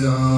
السعادة